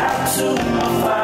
back to my fire.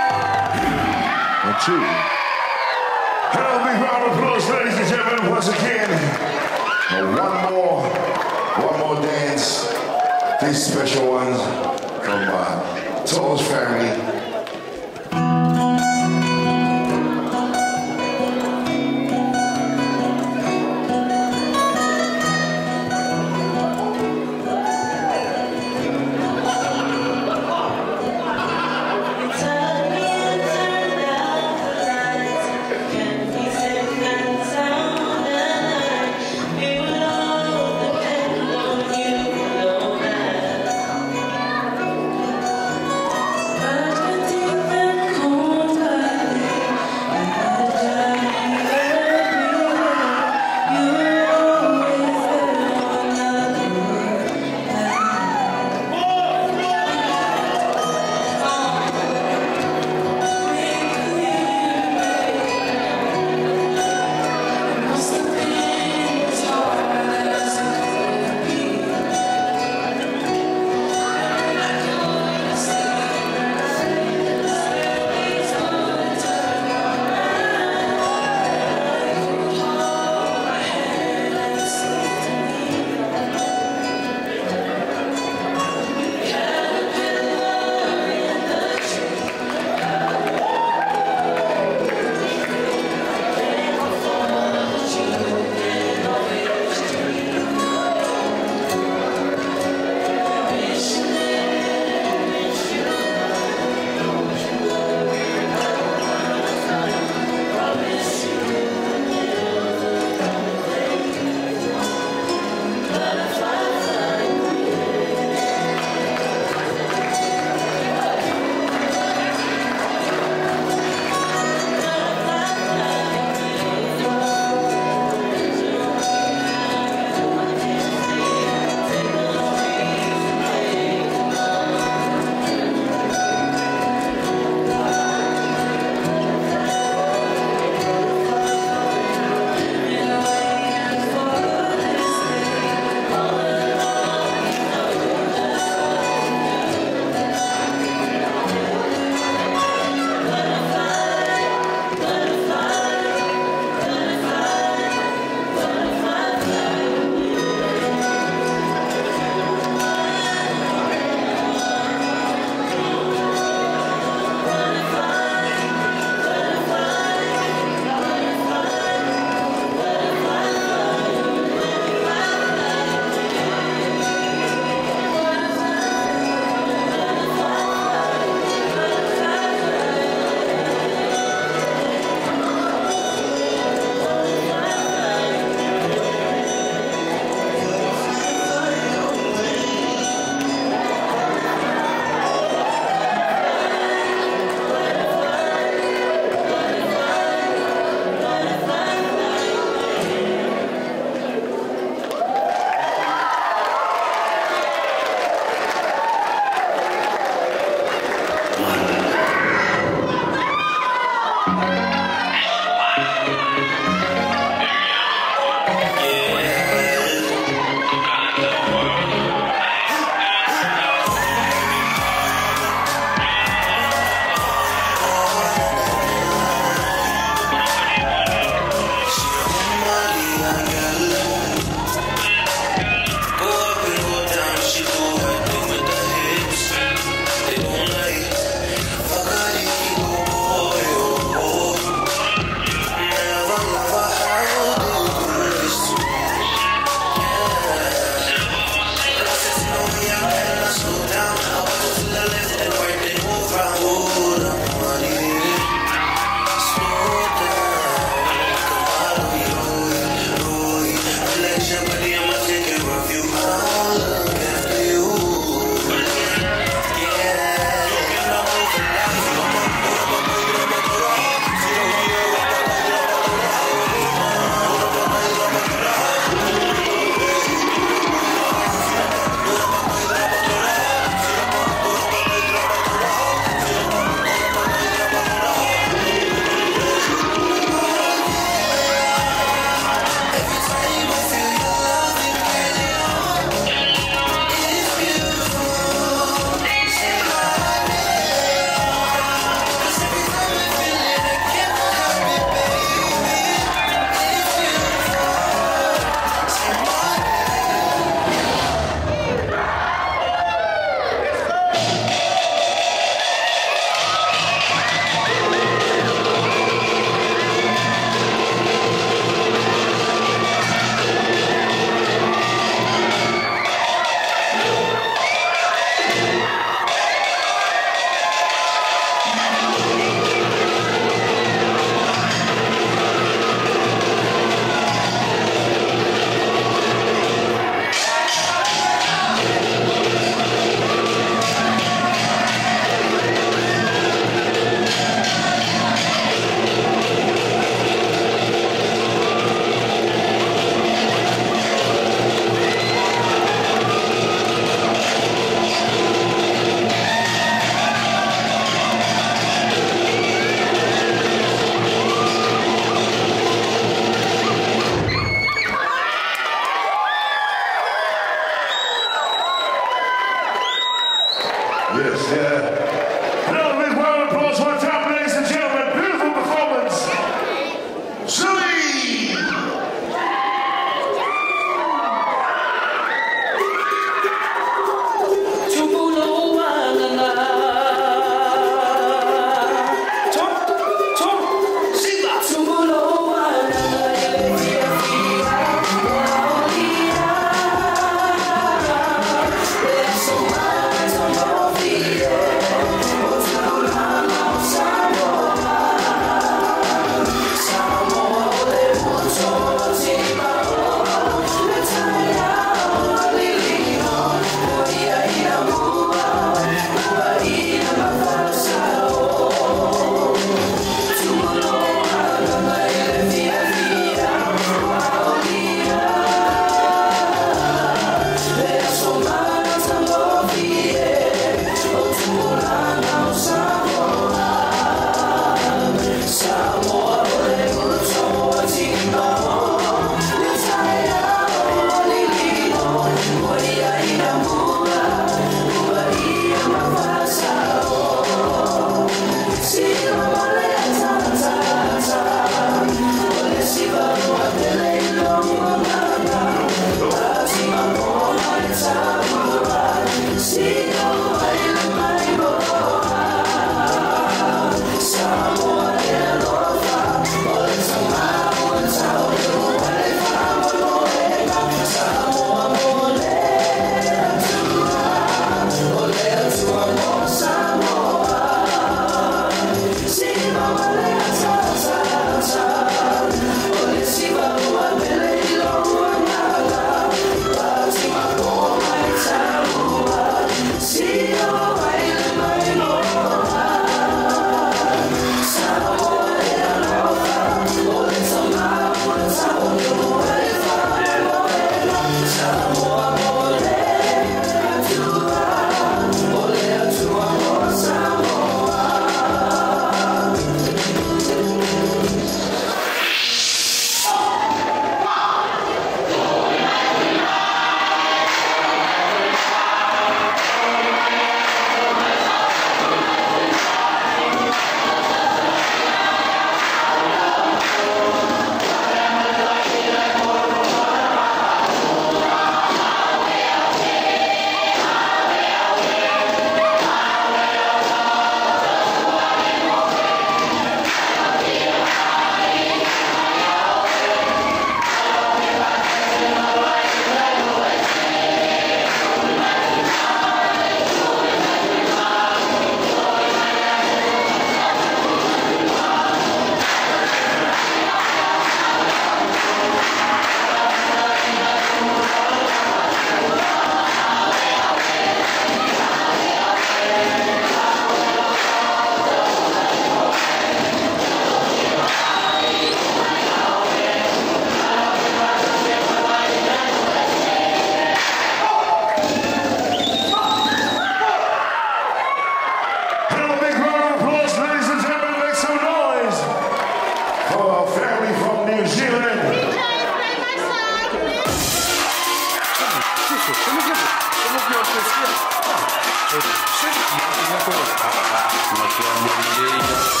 Thank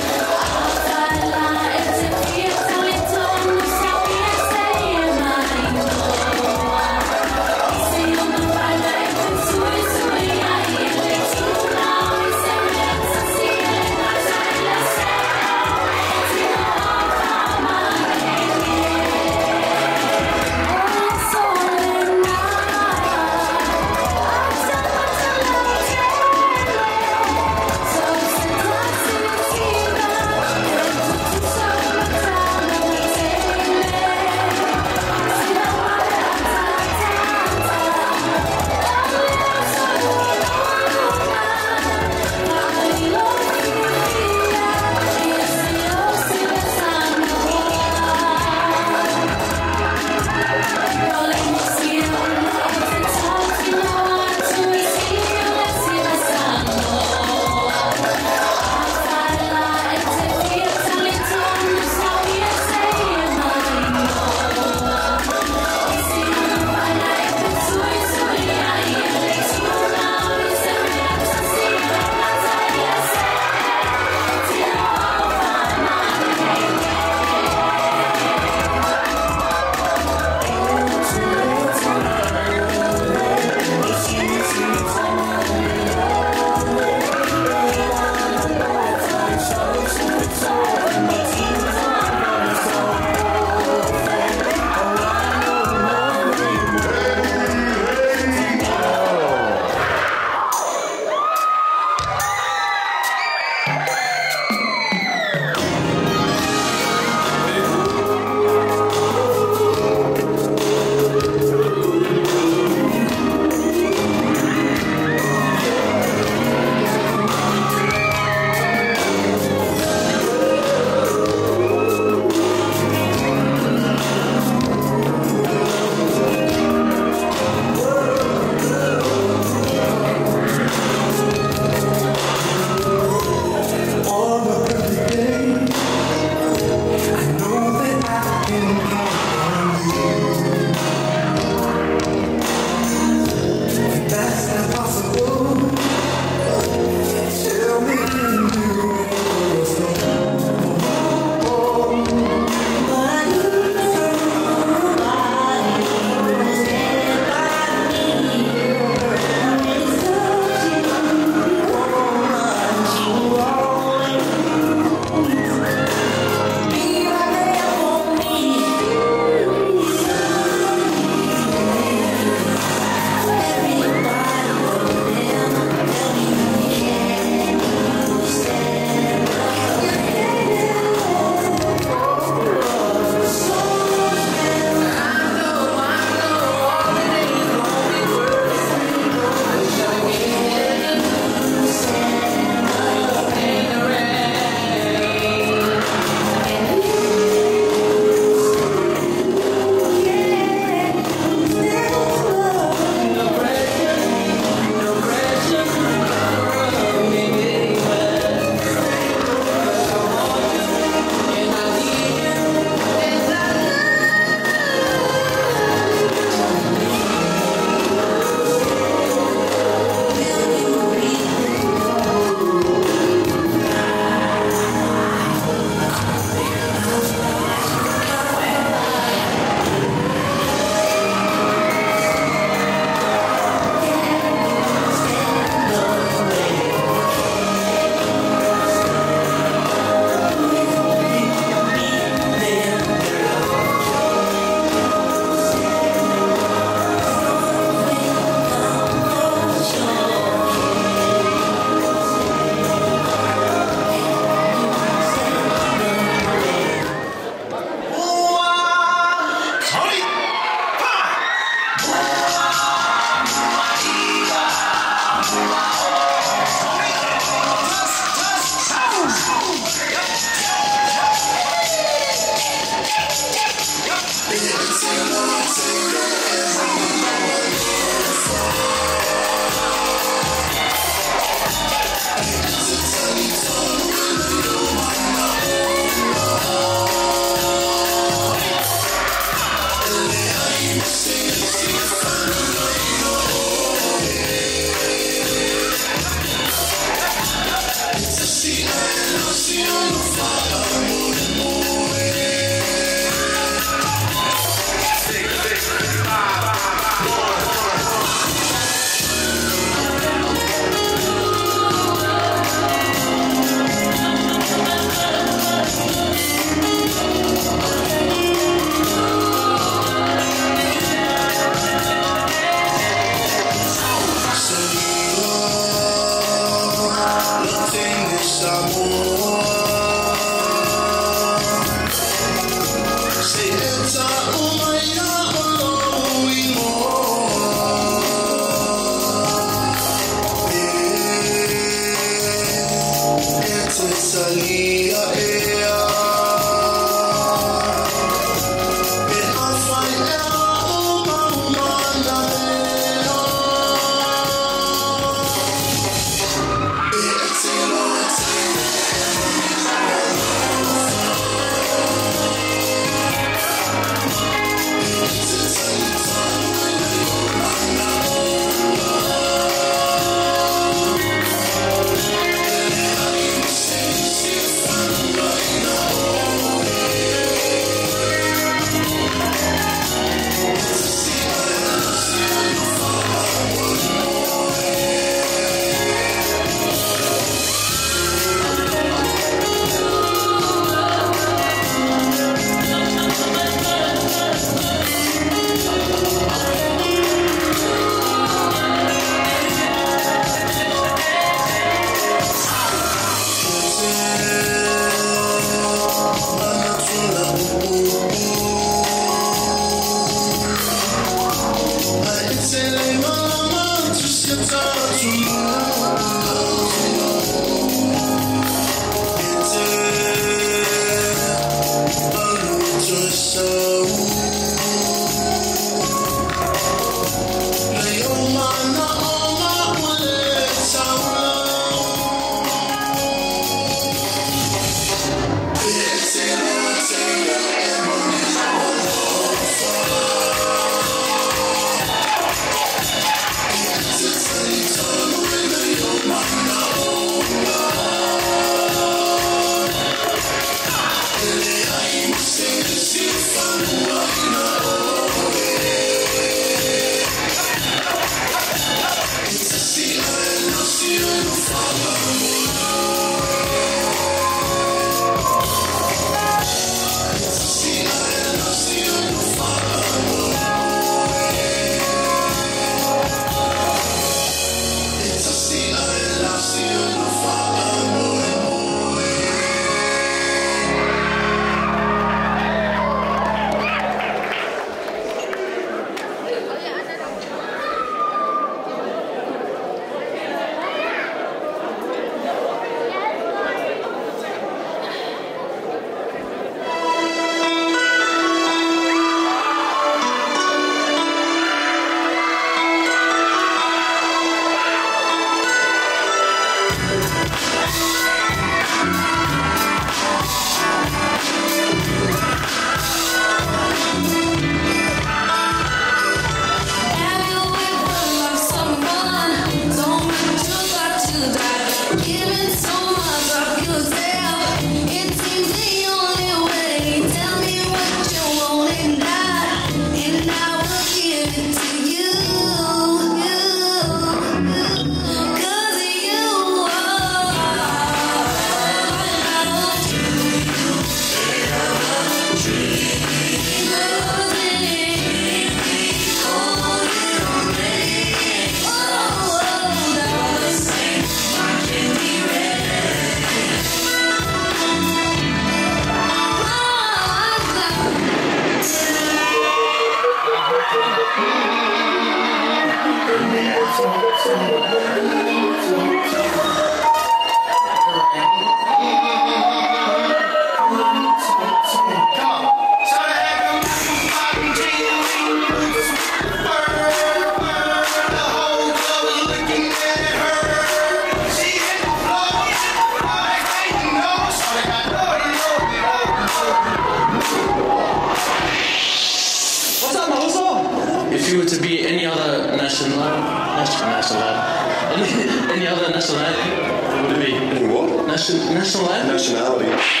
Nation, nationality? Nationality.